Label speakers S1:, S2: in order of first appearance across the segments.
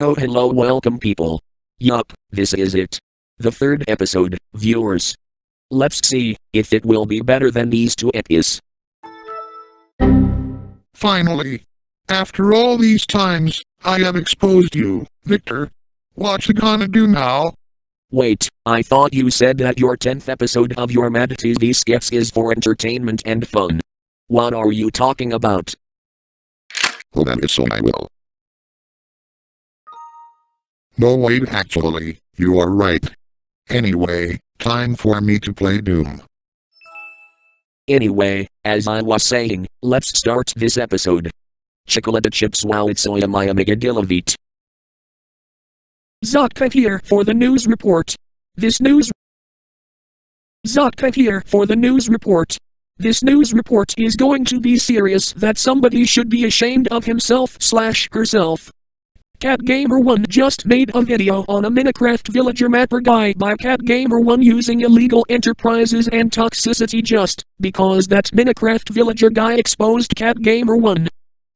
S1: Oh, hello, welcome, people. Yup, this is it. The third episode, viewers. Let's see if it will be better than these two epis.
S2: Finally. After all these times, I have exposed you, Viktor. What you gonna do now?
S1: Wait, I thought you said that your 10th episode of your Mad TV skits is for entertainment and fun. What are you talking about?
S2: Well, that is so I will. No, wait, actually, you are right. Anyway, time for me to play Doom.
S1: Anyway, as I was saying, let's start this episode. Chocolate chips while it's soya maya mega gilavit. Zotka here for the news report. This news Zotka here for the news report. This news report is going to be serious that somebody should be ashamed of himself slash herself. Cat Gamer 1 just made a video on a Minecraft villager mapper guy by Cat Gamer 1 using illegal enterprises and toxicity just because that Minecraft villager guy exposed Cat Gamer 1.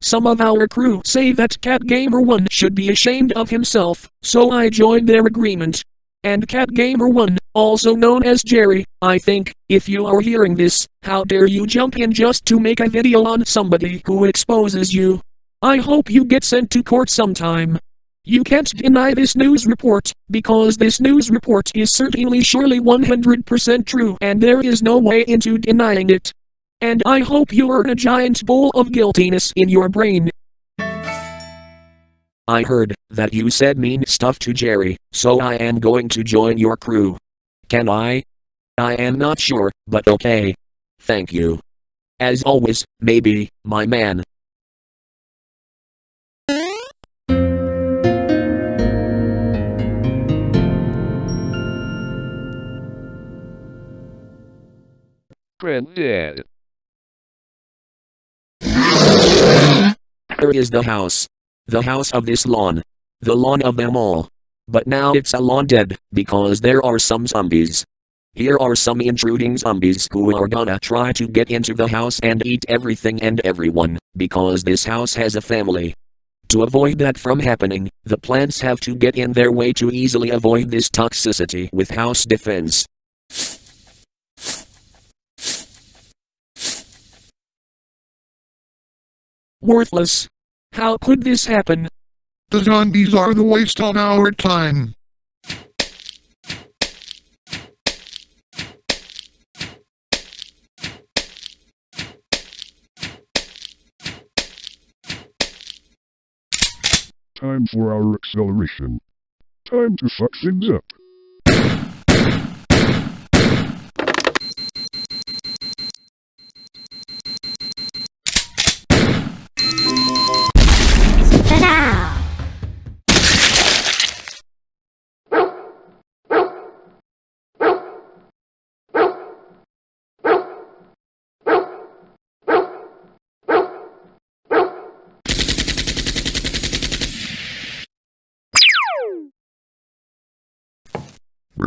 S1: Some of our crew say that Cat Gamer 1 should be ashamed of himself, so I joined their agreement. And Cat Gamer 1, also known as Jerry, I think, if you are hearing this, how dare you jump in just to make a video on somebody who exposes you. I hope you get sent to court sometime. You can't deny this news report, because this news report is certainly surely 100% true and there is no way into denying it. And I hope you earn a giant bowl of guiltiness in your brain. I heard that you said mean stuff to Jerry, so I am going to join your crew. Can I? I am not sure, but okay. Thank you. As always, maybe, my man.
S3: Granddad.
S1: Here is the house. The house of this lawn. The lawn of them all. But now it's a lawn dead, because there are some zombies. Here are some intruding zombies who are gonna try to get into the house and eat everything and everyone, because this house has a family. To avoid that from happening, the plants have to get in their way to easily avoid this toxicity with house defense. Worthless. How could this happen?
S2: The zombies are the waste of our time.
S3: Time for our acceleration. Time to fuck things up.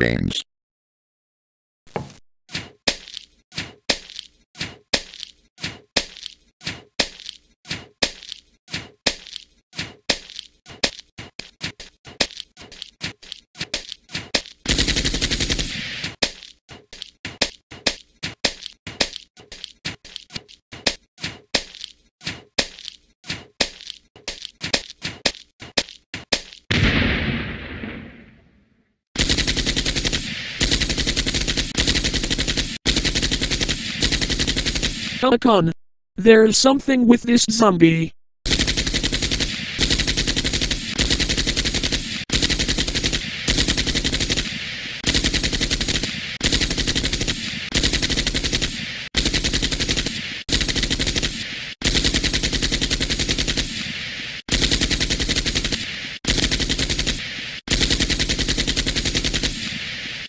S2: Brains.
S1: There's something with this zombie.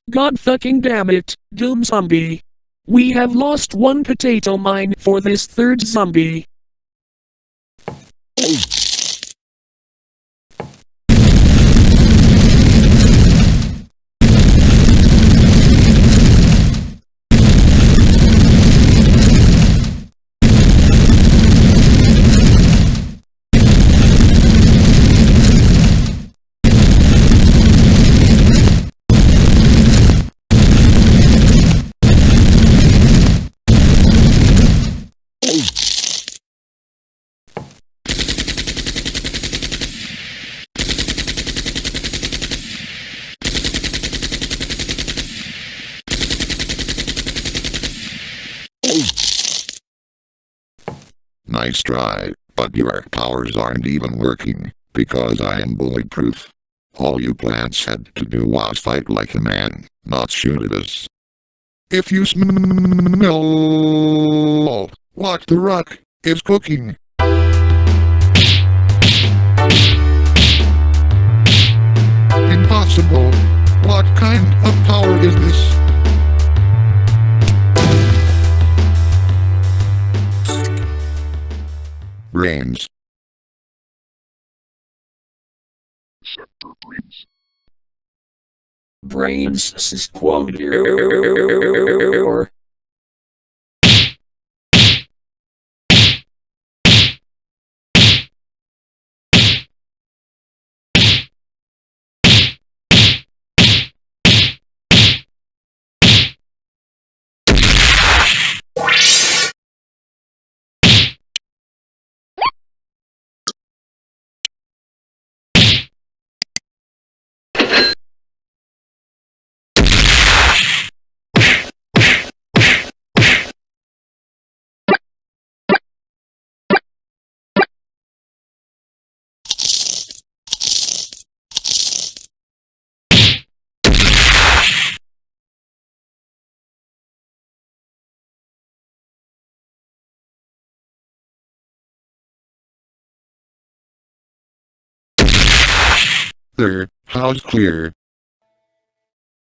S1: God fucking damn it, Doom Zombie. We have lost one potato mine for this third zombie.
S4: Nice try, but your powers aren't even working, because I am bulletproof. All you plants had to do was fight like a man, not shoot at us.
S2: If you smell what the rock is cooking.
S4: Brains
S1: squad.
S4: There, house clear.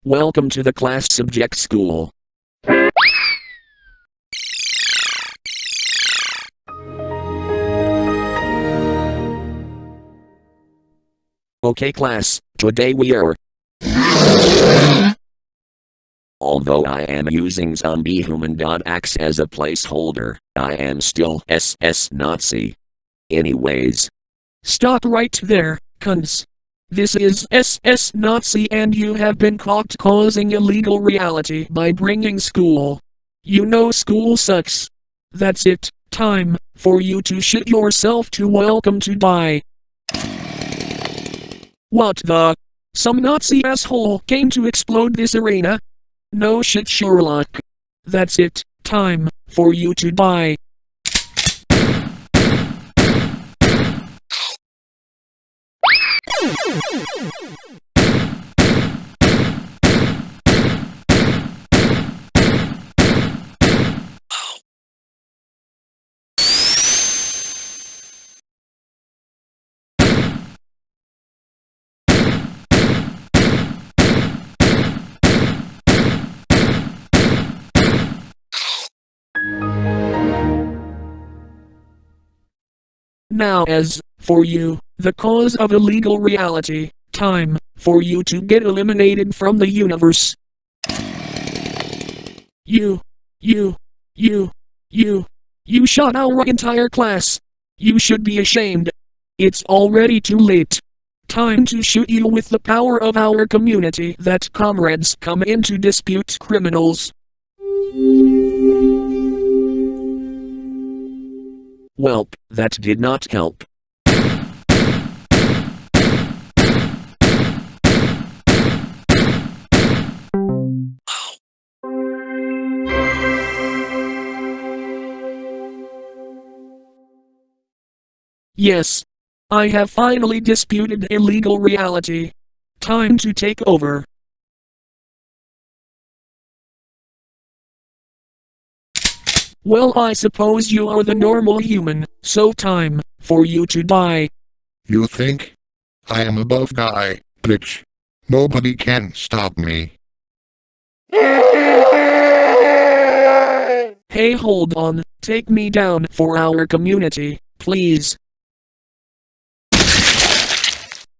S1: Welcome to the class subject school. Okay class, today we are Although I am using zombiehuman.axe as a placeholder, I am still SS Nazi. Anyways. Stop right there, cunts. This is SS Nazi and you have been caught causing illegal reality by bringing school. You know school sucks. That's it, time for you to shit yourself to welcome to die. What the? Some Nazi asshole came to explode this arena? No shit Sherlock. That's it, time for you to die. Now as, for you, the cause of illegal reality, time, for you to get eliminated from the universe. You, you, you, you, you shot our entire class. You should be ashamed. It's already too late. Time to shoot you with the power of our community that comrades come in to dispute criminals. Welp, that did not help. Yes. I have finally disputed illegal reality. Time to take over. Well, I suppose you are the normal human, so time for you to die.
S2: You think? I am above guy, bitch. Nobody can stop me.
S1: Hey, hold on, take me down for our community, please.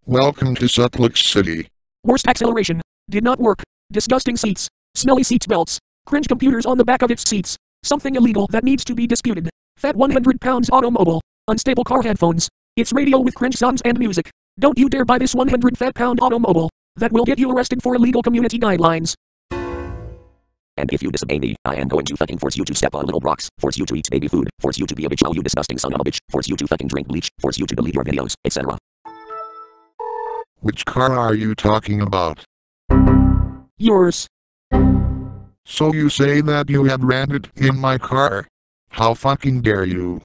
S2: Welcome to Suplex City.
S1: Worst acceleration. Did not work. Disgusting seats. Smelly seat belts. Cringe computers on the back of its seats. Something illegal that needs to be disputed. Fat 100 pounds automobile. Unstable car headphones. It's radio with cringe songs and music. Don't you dare buy this 100 fat pound automobile. That will get you arrested for illegal community guidelines. And if you disobey me, I am going to fucking force you to step on little rocks, force you to eat baby food, force you to be a bitch, oh you disgusting son of a bitch, force you to fucking drink bleach, force you to delete your videos, etc.
S2: Which car are you talking about?
S1: Yours.
S2: So you say that you have rented in my car? How fucking dare you?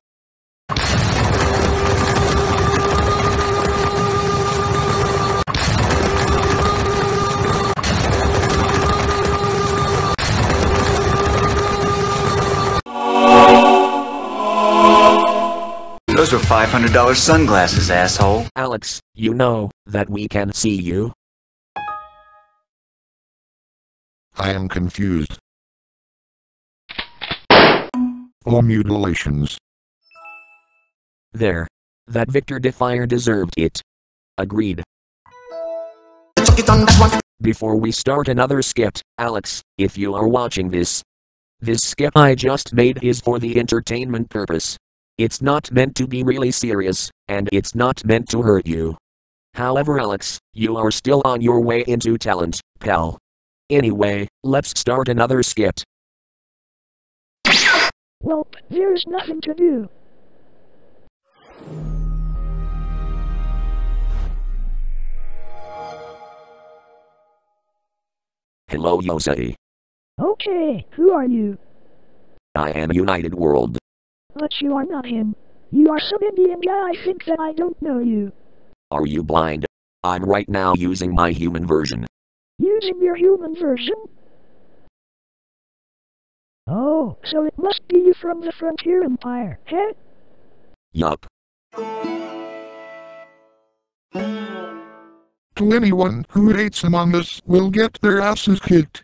S5: Those are $500 sunglasses, asshole.
S1: Alex, you know that we can see you.
S4: I am confused. Oh, mutilations.
S1: There. That Victor Defier deserved it. Agreed. Before we start another skit, Alex, if you are watching this, this skit I just made is for the entertainment purpose. It's not meant to be really serious, and it's not meant to hurt you. However, Alex, you are still on your way into talent, pal. Anyway, let's start another skit.
S6: Well, there's nothing to do.
S1: Hello, Yosei.
S6: Okay, who are you?
S1: I am United World.
S6: But you are not him. You are some Indian guy I think that I don't know you.
S1: Are you blind? I'm right now using my human version.
S6: Using your human version? Oh, so it must be you from the Frontier Empire, eh?
S1: Yup.
S2: To anyone who hates Among Us will get their asses kicked.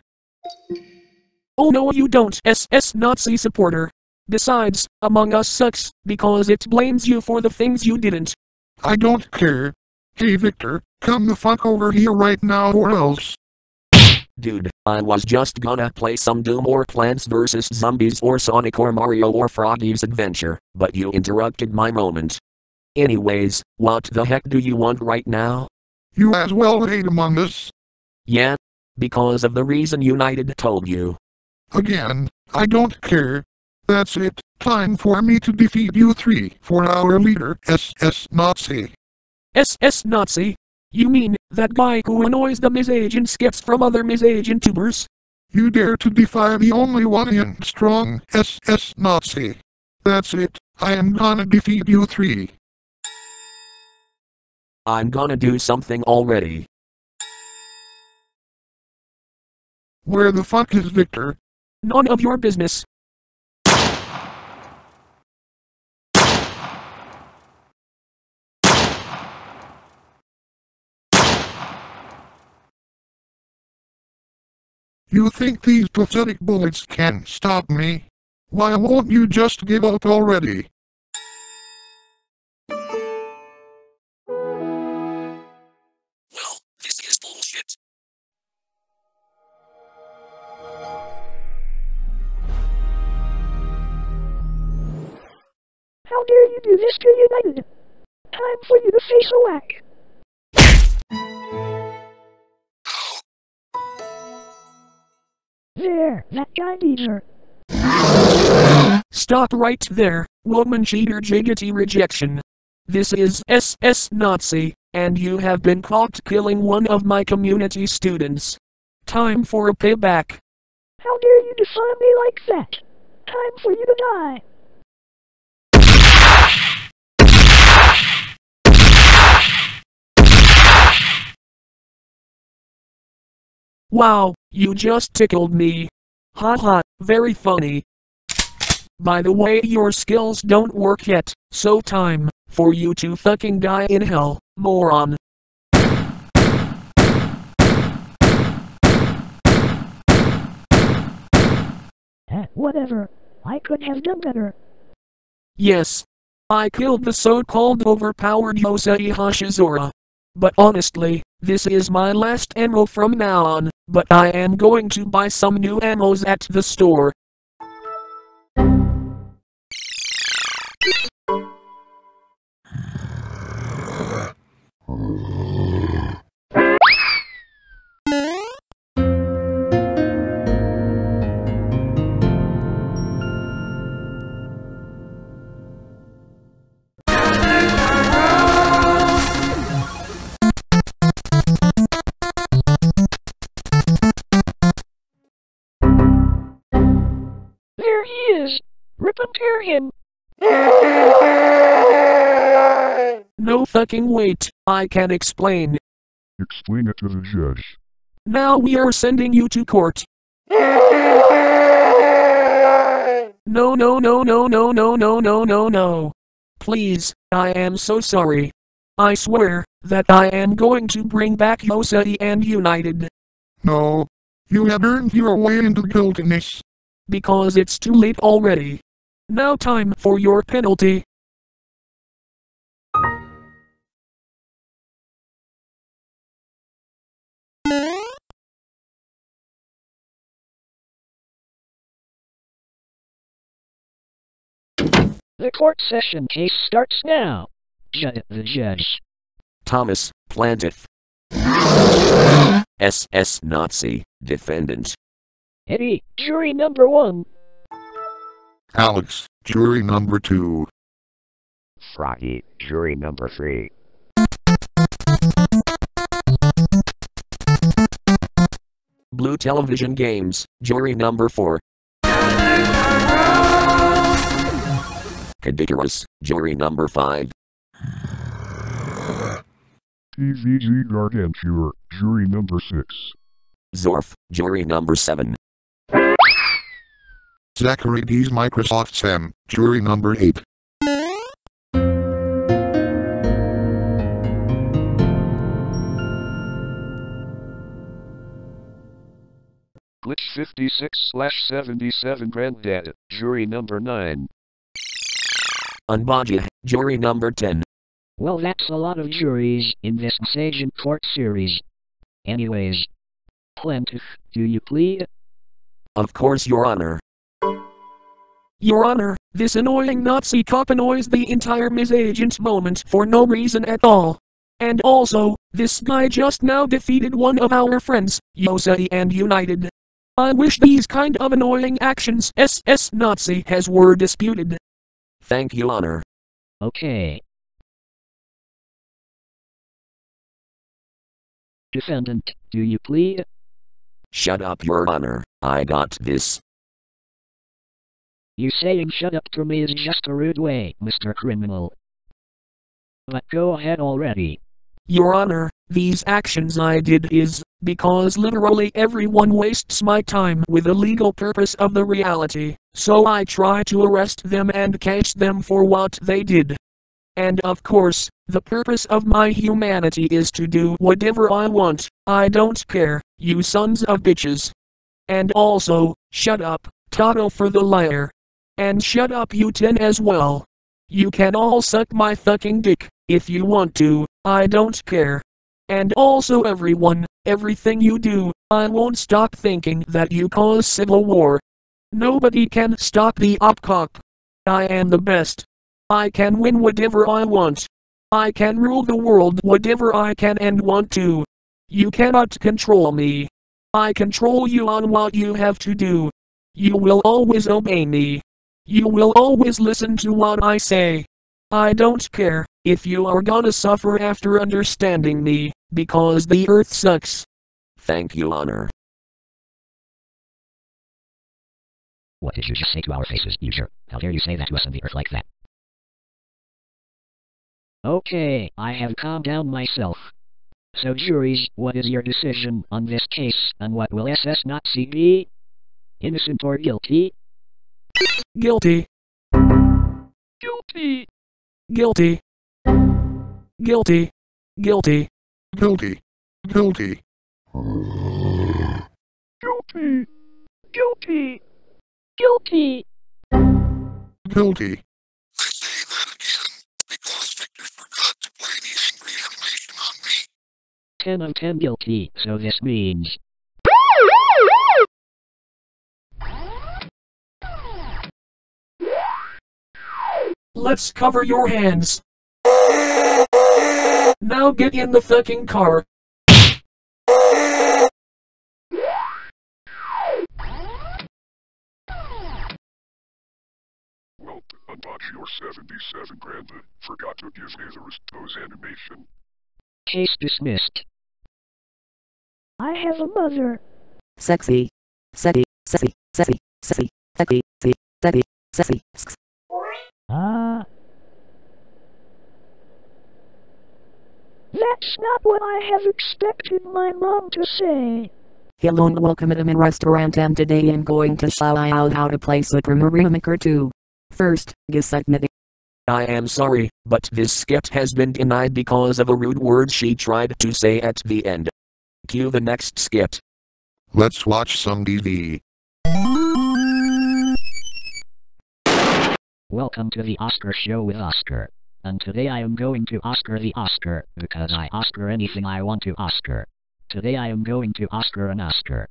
S1: Oh no, you don't, SS Nazi supporter. Besides, Among Us sucks because it blames you for the things you didn't.
S2: I don't care. Hey Viktor, come the fuck over here right now or else.
S1: Dude, I was just gonna play some Doom or Plants vs. Zombies or Sonic or Mario or Froggy's Adventure, but you interrupted my moment. Anyways, what the heck do you want right now?
S2: You as well hate Among Us.
S1: Yeah? Because of the reason United told you.
S2: Again, I don't care. That's it. Time for me to defeat you three for our leader, SS Nazi.
S1: SS Nazi? You mean, that guy who annoys the misagent skips from other misagent tubers?
S2: You dare to defy the only one in strong SS Nazi. That's it. I am gonna defeat you three.
S1: I'm gonna do something already.
S2: Where the fuck is Viktor?
S1: None of your business.
S2: You think these pathetic bullets can stop me? Why won't you just give up already?
S1: Well, this is bullshit.
S6: How dare you do this to United? Time for you to face a whack. There, that guy her.
S1: Stop right there, woman cheater jiggity rejection. This is SS Nazi, and you have been caught killing one of my community students. Time for a payback.
S6: How dare you defy me like that? Time for you to die.
S1: Wow, you just tickled me. Ha ha, very funny. By the way, your skills don't work yet, so time for you to fucking die in hell, moron.
S6: Eh, whatever. I could have done better.
S1: Yes. I killed the so-called overpowered Yosei Hashizora. But honestly, this is my last ammo from now on, but I am going to buy some new ammos at the store. Fucking wait, I can explain.
S3: Explain it to the judge.
S1: Now we are sending you to court. No, no, no, no, no, no, no, no, no, no. Please, I am so sorry. I swear that I am going to bring back Yosei and United
S2: No. You have earned your way into guiltiness.
S1: because it's too late already. Now time for your penalty.
S6: The court session case starts now. Judge the judge.
S7: Thomas Plaintiff. SS Nazi Defendant.
S6: Eddie, jury number one.
S4: Alex, jury number two.
S8: Froggy, jury number three.
S7: Blue Television Games, jury number 4. Cadicarus, jury number 5.
S3: TVG Gargantua, jury number 6.
S7: Zorf, jury number 7.
S4: Zachary D's Microsoft Sam, jury number eight.
S9: Glitch 56 slash 77 Granddad, jury number 9.
S7: Unbadia, jury number 10.
S6: Well, that's a lot of juries in this Sage and Court series. Anyways. Plaintiff, do you plead?
S7: Of course, Your Honor.
S1: Your Honor, this annoying Nazi cop annoys the entire Miss Agent moment for no reason at all. And also, this guy just now defeated one of our friends, Yosei and United. I wish these kind of annoying actions SS Nazi has were disputed.
S7: Thank you, Honor.
S6: Okay. Defendant, do you plead?
S7: Shut up, Your Honor. I got this.
S6: You saying shut up to me is just a rude way, Mr. Criminal. But go ahead already.
S1: Your Honor, these actions I did is because literally everyone wastes my time with the legal purpose of the reality, so I try to arrest them and catch them for what they did. And of course, the purpose of my humanity is to do whatever I want, I don't care, you sons of bitches. And also, shut up, Toto for the liar. And shut up you ten as well. You can all suck my fucking dick, if you want to, I don't care. And also everyone, everything you do, I won't stop thinking that you cause civil war. Nobody can stop the op cop. I am the best. I can win whatever I want. I can rule the world whatever I can and want to. You cannot control me. I control you on what you have to do. You will always obey me. You will always listen to what I say. I don't care if you are gonna suffer after understanding me, because the earth sucks.
S7: Thank you, Honor.
S10: What did you just say to our faces, you jerk? How dare you say that to us on the earth like that?
S6: Okay, I have calmed down myself. So juries, what is your decision on this case, and what will SS Nazi be? Innocent or guilty?
S1: Guilty.
S9: Guilty!
S1: Guilty. Guilty. Guilty.
S2: Guilty. Guilty.
S9: Guilty!
S6: Guilty! Guilty!
S2: Guilty.
S4: I say that again, because Viktor forgot to play the angry animation on me.
S6: 10 of 10 guilty, so this means.
S1: Let's cover your hands. Now get in the fucking car.
S3: Well, your 77 grand forgot to give me the those animation.
S6: Case dismissed. I have a mother.
S11: Sexy. Sexy. Sexy. Sexy. Sexy. Sexy. Sexy. Sexy. Sexy. Sexy.
S6: Ah. That's not what I have expected my mom to say.
S11: Hello and welcome to my restaurant and today I'm going to show you how to play Super Mario Maker 2. First, get submitted.
S1: I am sorry, but this skit has been denied because of a rude word she tried to say at the end. Cue the next skit.
S2: Let's watch some TV.
S6: Welcome to the Oscar show with Oscar. And today I am going to Oscar the Oscar, because I Oscar anything I want to Oscar. Today I am going to Oscar an Oscar.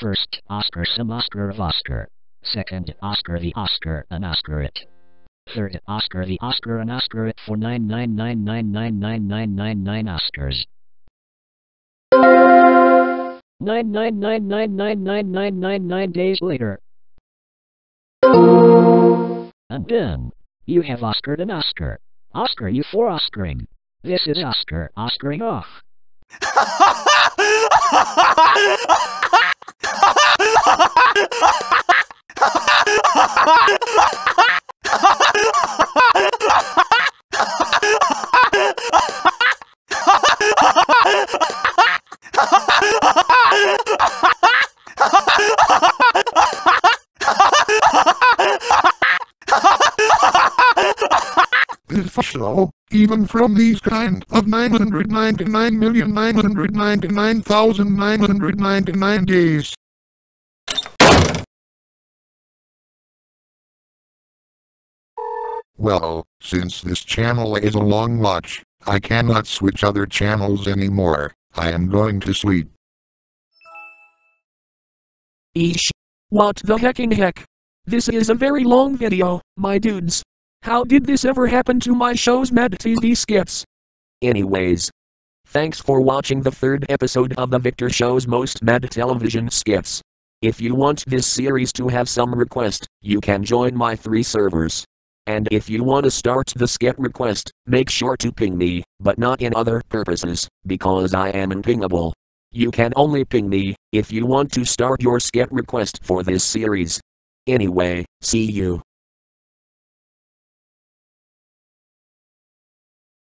S6: First, Oscar some Oscar of Oscar. Second, Oscar the Oscar an Oscar it. Third, Oscar the Oscar an Oscar it for 999999999 Oscars. 999999999 days later. And then, you have Oscared an Oscar. Oscar you for Oscaring. This is Oscar Oscaring off.
S12: Even from these kind of 999,999,999 days.
S2: Well, since this channel is a long watch, I cannot switch other channels anymore. I am going to sleep.
S13: Eesh. What the hecking heck? This is a very long video, my dudes. How did this ever happen to my show's Mad TV skits?
S1: Anyways. Thanks for watching the third episode of the Viktor Show's most mad television skits. If you want this series to have some request, you can join my three servers. And if you want to start the skit request, make sure to ping me, but not in other purposes, because I am unpingable. You can only ping me if you want to start your skit request for this series. Anyway, see you.